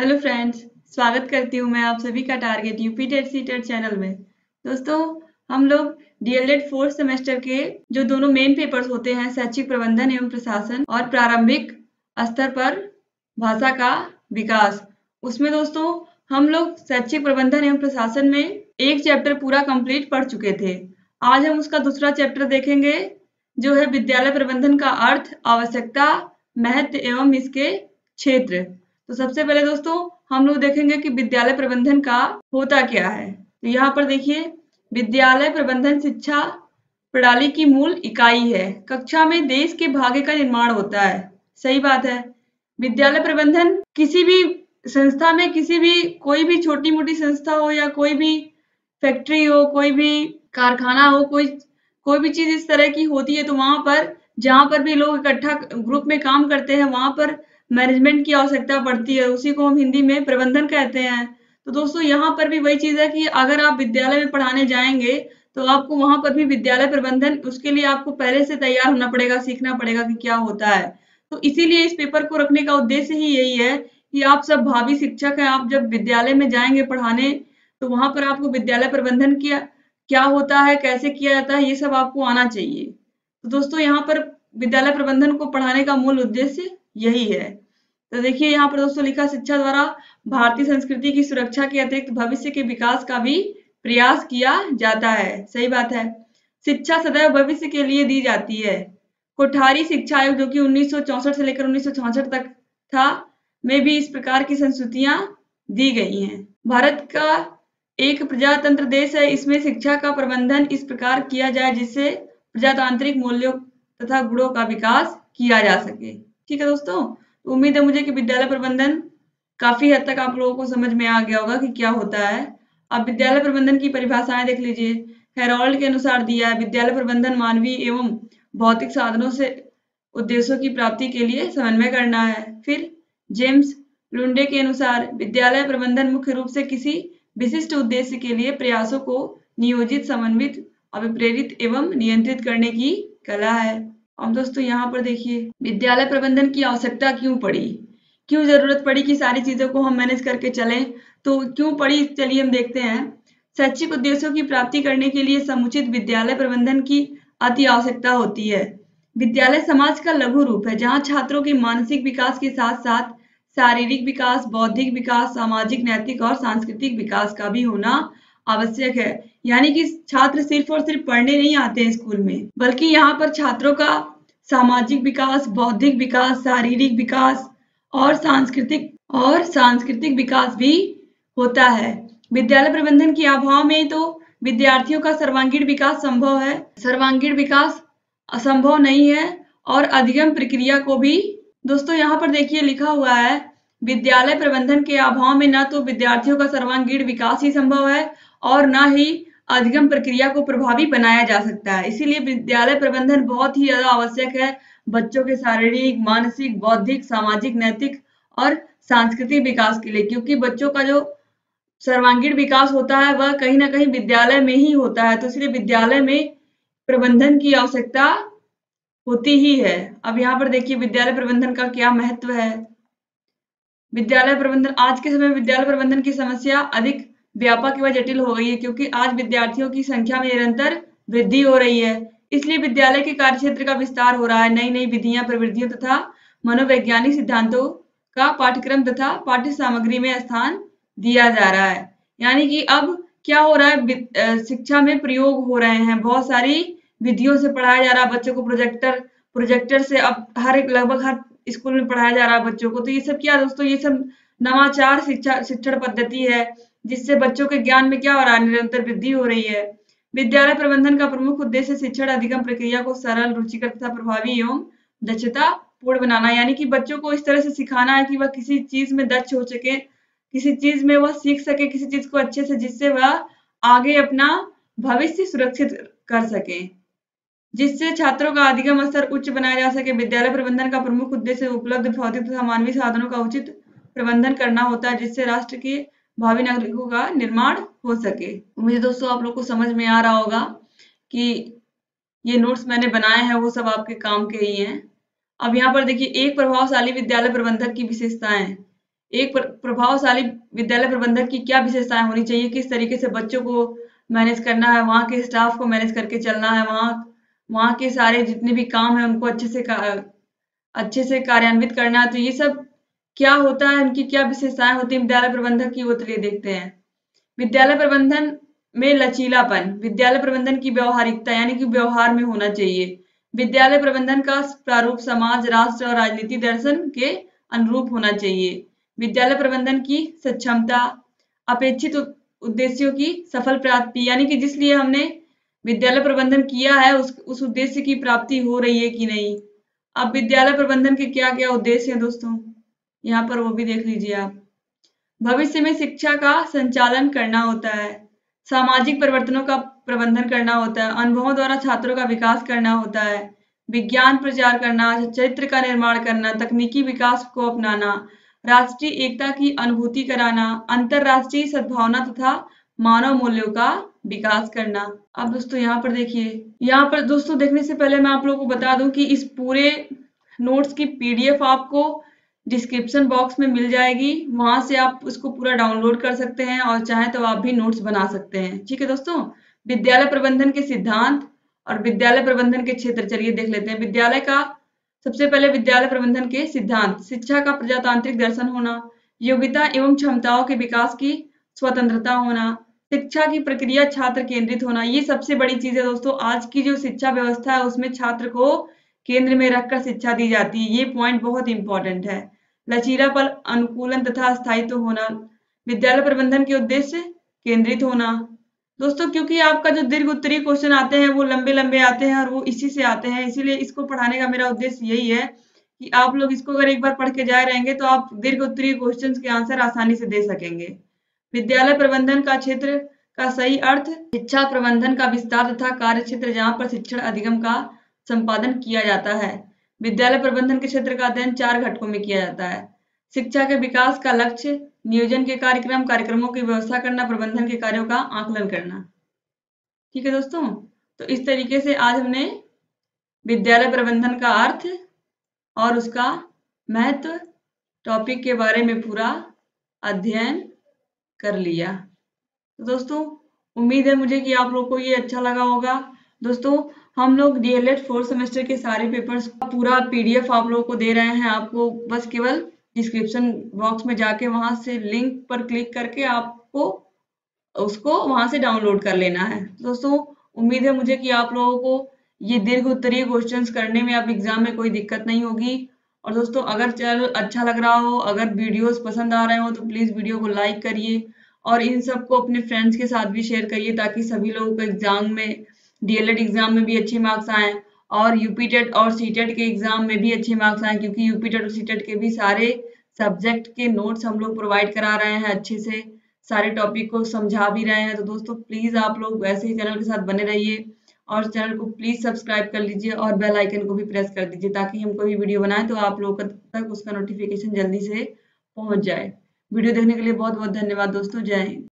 Hello friends, स्वागत करती हूँ मैं आप सभी का target UP TET C TET channel में। दोस्तों, हम लोग डीएलएड फोर्थ सेमेस्टर के जो दोनों मेन पेपर्स होते हैं, शैक्षिक प्रबंधन एवं प्रशासन, और प्रारंभिक स्तर पर भाषा का विकास। उसमें दोस्तों, हम लोग शैक्षिक प्रबंधन एवं प्रशासन में एक चैप्टर पूरा कंप्लीट पढ़ चुके थे। आज हम उसका दूसरा चैप्टर देखेंगे, जो है विद्यालय प्रबंधन का अर्थ, आवश्यकता, महत्व एवं इसके क्षेत्र। तो सबसे पहले दोस्तों, हम लोग देखेंगे कि विद्यालय प्रबंधन का होता क्या है। तो यहाँ पर देखिए, विद्यालय प्रबंधन शिक्षा प्रणाली की मूल इकाई है। कक्षा में देश के भाग्य का निर्माण होता है। सही बात है। विद्यालय प्रबंधन किसी भी संस्था में, किसी भी, कोई भी छोटी मोटी संस्था हो या कोई भी फैक्ट्री हो, कोई भी कारखाना हो, कोई कोई भी चीज़ इस तरह की होती है तो वहाँ पर, जहाँ पर भी लोग इकट्ठा ग्रुप में काम करते हैं, वहाँ पर मैनेजमेंट की आवश्यकता पड़ती है, उसी को हम हिंदी में प्रबंधन कहते हैं। तो दोस्तों, यहाँ पर भी वही चीज़ है कि अगर आप विद्यालय में पढ़ाने जाएँगे तो आपको वहाँ पर भी विद्यालय प्रबंधन, उसके लिए आपको पहले से तैयार होना पड़ेगा, सीखना पड़ेगा कि क्या होता है। तो इसीलिए इस पेपर को रखने का उद्देश्य ही यही है कि आप सब भावी शिक्षक हैं, आप जब विद्यालय में जाएँगे पढ़ाने तो वहाँ पर आपको विद्यालय प्रबंधन किया, क्या होता है, कैसे किया जाता है, ये सब आपको आना चाहिए। तो दोस्तों, यहाँ पर विद्यालय प्रबंधन को पढ़ाने का मूल उद्देश्य यही है। तो देखिए, यहाँ पर दोस्तों लिखा शिक्षा द्वारा भारतीय संस्कृति की सुरक्षा के अतिरिक्त भविष्य के विकास का भी प्रयास किया जाता है। सही बात है। शिक्षा सदैव भविष्य के लिए दी जाती है। कोठारी शिक्षा आयोग, जो कि उन्नीस से लेकर उन्नीस तक था, में भी इस प्रकार की संस्कृतियाँ दी गई हैं। भारत का एक प्रजातंत्र देश है। इसमें शिक्षा का प्रबंधन इस प्रकार किया जाए जिससे प्रजातांत्रिक मूल्यों तथा गुणों का विकास किया जा सके। ठीक है दोस्तों? तो उम्मीद है मुझे कि विद्यालय प्रबंधन काफ़ी हद तक आप लोगों को समझ में आ गया होगा कि क्या होता है। अब विद्यालय प्रबंधन की परिभाषाएँ देख लीजिए। हेरोल्ड के अनुसार दिया है, विद्यालय प्रबंधन मानवीय एवं भौतिक साधनों से उद्देश्यों की प्राप्ति के लिए समन्वय करना है। फिर जेम्स लुंडे के अनुसार विद्यालय प्रबंधन मुख्य रूप से किसी विशिष्ट उद्देश्य के लिए प्रयासों को नियोजित, समन्वित, अभिप्रेरित एवं नियंत्रित करने की कला है। अब दोस्तों यहाँ पर देखिए, विद्यालय प्रबंधन की आवश्यकता क्यों पड़ी? क्यों ज़रूरत पड़ी कि सारी चीज़ों को हम मैनेज करके चलें? तो क्यों पड़ी? चलिए हम देखते हैं। शैक्षिक उद्देश्यों की प्राप्ति करने के लिए समुचित विद्यालय प्रबंधन की अति आवश्यकता होती है। विद्यालय समाज का लघु रूप है, जहाँ छात्रों के मानसिक विकास के साथ साथ शारीरिक विकास, बौद्धिक विकास, सामाजिक, नैतिक और सांस्कृतिक विकास का भी होना आवश्यक है। यानी कि छात्र सिर्फ़ और सिर्फ़ पढ़ने नहीं आते हैं स्कूल में, बल्कि यहाँ पर छात्रों का सामाजिक विकास, बौद्धिक विकास, शारीरिक विकास और सांस्कृतिक और सांस्कृतिक विकास भी होता है। विद्यालय प्रबंधन के अभाव में तो विद्यार्थियों का सर्वांगीण विकास संभव है। सर्वांगीण विकास असंभव नहीं है और अधिगम प्रक्रिया को भी, दोस्तों यहाँ पर देखिए लिखा हुआ है, विद्यालय प्रबंधन के अभाव में न तो विद्यार्थियों का सर्वांगीण विकास ही संभव है और न ही अधिगम प्रक्रिया को प्रभावी बनाया जा सकता है। इसीलिए विद्यालय प्रबंधन बहुत ही ज़्यादा आवश्यक है। बच्चों के शारीरिक, मानसिक, बौद्धिक, सामाजिक, नैतिक और सांस्कृतिक विकास के लिए, क्योंकि बच्चों का जो सर्वांगीण विकास होता है, वह कहीं ना कहीं विद्यालय में ही होता है। तो इसलिए विद्यालय में प्रबंधन की आवश्यकता होती ही है। अब यहाँ पर देखिए, विद्यालय प्रबंधन का क्या महत्व है? विद्यालय प्रबंधन, आज के समय विद्यालय प्रबंधन की समस्या अधिक व्यापक व जटिल हो गई है, क्योंकि आज विद्यार्थियों की संख्या में निरंतर वृद्धि हो रही है। इसलिए विद्यालय के कार्यक्षेत्र का विस्तार हो रहा है। नई नई विधियाँ, प्रवृत्तियों तथा मनोवैज्ञानिक सिद्धांतों का पाठ्यक्रम तथा पाठ्य सामग्री में स्थान दिया जा रहा है। यानी कि अब क्या हो रहा है? शिक्षा में प्रयोग हो रहे हैं। बहुत सारी विधियों से पढ़ाया जा रहा है। बच्चों को प्रोजेक्टर प्रोजेक्टर से अब हर एक, लगभग हर स्कूल में पढ़ाया जा रहा है बच्चों को। तो ये सब क्या दोस्तों? ये सब नवाचार शिक्षा, शिक्षण पद्धति है। जिससे बच्चों के ज्ञान में क्या हो रहा है? निरंतर वृद्धि हो रही है। विद्यालय प्रबंधन का प्रमुख उद्देश्य शिक्षण अधिगम प्रक्रिया को सरल रुचिकर तथा प्रभावी एवं दक्षता पूर्ण बनाना, यानी कि बच्चों को इस तरह से सिखाना है कि वह किसी चीज़ में दक्ष हो सके, किसी चीज़ में वह सीख सके, किसी चीज़ को अच्छे से, जिससे वह आगे अपना भविष्य सुरक्षित कर सके, जिससे छात्रों का अधिगम स्तर उच्च बनाया जा सके। विद्यालय प्रबंधन का प्रमुख उद्देश्य उपलब्ध, भौतिक तथा मानवीय साधनों का उचित प्रबंधन करना होता है, जिससे राष्ट्र के भावी नागरिकों का निर्माण हो सके। मुझे दोस्तों आप लोग को समझ में आ रहा होगा कि ये नोट्स मैंने बनाए हैं, वो सब आपके काम के ही हैं। अब यहाँ पर देखिए, एक प्रभावशाली विद्यालय प्रबंधक की विशेषताएँ। एक प्रभावशाली विद्यालय प्रबंधक की क्या विशेषताएँ होनी चाहिए? किस तरीके से बच्चों को मैनेज करना है? वहाँ के स्टाफ को मैनेज करके चलना है? वहाँ वहाँ के सारे जितने भी काम है, उनको अच्छे से अच्छे से कार्यान्वित करना है? तो ये सब क्या होता है, उनकी क्या विशेषताएँ होती है, विद्यालय प्रबंधक की वो चलिए देखते हैं। विद्यालय प्रबंधन में लचीलापन, विद्यालय प्रबंधन की व्यवहारिकता, यानी कि व्यवहार में होना चाहिए। विद्यालय प्रबंधन का प्रारूप समाज, राष्ट्र और राजनीति दर्शन के अनुरूप होना चाहिए। विद्यालय प्रबंधन की सक्षमता, अपेक्षित उद्देश्यों की सफल प्राप्ति, यानी कि जिस लिए हमने विद्यालय प्रबंधन किया है, उस उस उद्देश्य की प्राप्ति हो रही है कि नहीं। अब विद्यालय प्रबंधन के क्या क्या उद्देश्य हैं दोस्तों? यहाँ पर वो भी देख लीजिए आप। भविष्य में शिक्षा का संचालन करना होता है, सामाजिक परिवर्तनों का प्रबंधन करना होता है, अनुभवों द्वारा छात्रों का विकास करना होता है, विज्ञान प्रचार करना, चरित्र का निर्माण करना, तकनीकी विकास को अपनाना, राष्ट्रीय एकता की अनुभूति कराना, अंतरराष्ट्रीय सद्भावना तथा मानव मूल्यों का विकास करना। अब दोस्तों यहाँ पर देखिए, यहाँ पर दोस्तों देखने से पहले मैं आप लोगों को बता दूँ कि इस पूरे नोट्स की पीडीएफ आपको डिस्क्रिप्शन बॉक्स में मिल जाएगी। वहाँ से आप उसको पूरा डाउनलोड कर सकते हैं और चाहे तो आप भी नोट्स बना सकते हैं। ठीक है दोस्तों? विद्यालय प्रबंधन के सिद्धांत और विद्यालय प्रबंधन के क्षेत्र, चलिए देख लेते हैं। विद्यालय का, सबसे पहले विद्यालय प्रबंधन के सिद्धांत, शिक्षा का प्रजातांत्रिक दर्शन होना, योग्यता एवं क्षमताओं के विकास की स्वतंत्रता होना, शिक्षा की प्रक्रिया छात्र केंद्रित होना, ये सबसे बड़ी चीज़ है दोस्तों। आज की जो शिक्षा व्यवस्था है, उसमें छात्र को केंद्र में रखकर शिक्षा दी जाती है। ये पॉइंट बहुत इंपॉर्टेंट है। लचीला पर अनुकूलन तथा स्थायित्व होना, विद्यालय प्रबंधन के उद्देश्य केंद्रित होना। दोस्तों, क्योंकि आपका जो दीर्घ उत्तरीय क्वेश्चन आते हैं, वो लंबे लंबे आते हैं और वो इसी से आते हैं। इसीलिए इसको पढ़ाने का मेरा उद्देश्य यही है कि आप लोग इसको अगर एक बार पढ़ के जाए रहेंगे तो आप दीर्घ उत्तरीय क्वेश्चन के आंसर आसानी से दे सकेंगे। विद्यालय प्रबंधन का क्षेत्र का सही अर्थ, शिक्षा प्रबंधन का विस्तार तथा कार्य क्षेत्र जहाँ पर शिक्षण अधिगम का संपादन किया जाता है। विद्यालय प्रबंधन के क्षेत्र का अध्ययन चार घटकों में किया जाता है। शिक्षा के विकास का लक्ष्य नियोजन के कार्यक्रम, कार्यक्रमों की व्यवस्था करना, प्रबंधन के कार्यों का आकलन करना। ठीक है दोस्तों तो इस तरीके से आज हमने विद्यालय प्रबंधन का अर्थ और उसका महत्व टॉपिक के बारे में पूरा अध्ययन कर लिया। तो दोस्तों, उम्मीद है मुझे कि आप लोग को ये अच्छा लगा होगा। दोस्तों हम लोग डीएलएड फोर्थ सेमेस्टर के सारे पेपर्स का पूरा पीडीएफ आप लोगों को दे रहे हैं। आपको बस केवल डिस्क्रिप्शन बॉक्स में जाके वहाँ से लिंक पर क्लिक करके आपको उसको वहाँ से डाउनलोड कर लेना है। दोस्तों, उम्मीद है मुझे कि आप लोगों को ये दीर्घ उत्तरीय क्वेश्चंस करने में अब एग्ज़ाम में कोई दिक्कत नहीं होगी। और दोस्तों, अगर चैनल अच्छा लग रहा हो, अगर वीडियोस पसंद आ रहे हो तो प्लीज़ वीडियो को लाइक करिए और इन सबको अपने फ्रेंड्स के साथ भी शेयर करिए ताकि सभी लोगों को एग्ज़ाम में डीएलएड एग्ज़ाम में भी अच्छे मार्क्स आए और यूपीटेट और सीटेट के एग्ज़ाम में भी अच्छे मार्क्स आए क्योंकि यूपीटेट और सीटेट के भी सारे सब्जेक्ट के नोट्स हम लोग प्रोवाइड करा रहे हैं अच्छे से, सारे टॉपिक को समझा भी रहे हैं। तो दोस्तों प्लीज़ आप लोग वैसे ही चैनल के साथ बने रहिए और चैनल को प्लीज़ सब्सक्राइब कर लीजिए और बेल आइकन को भी प्रेस कर दीजिए ताकि हम कोई वीडियो बनाए तो आप लोगों तक उसका नोटिफिकेशन जल्दी से पहुँच जाए। वीडियो देखने के लिए बहुत बहुत धन्यवाद दोस्तों। जय हिंद।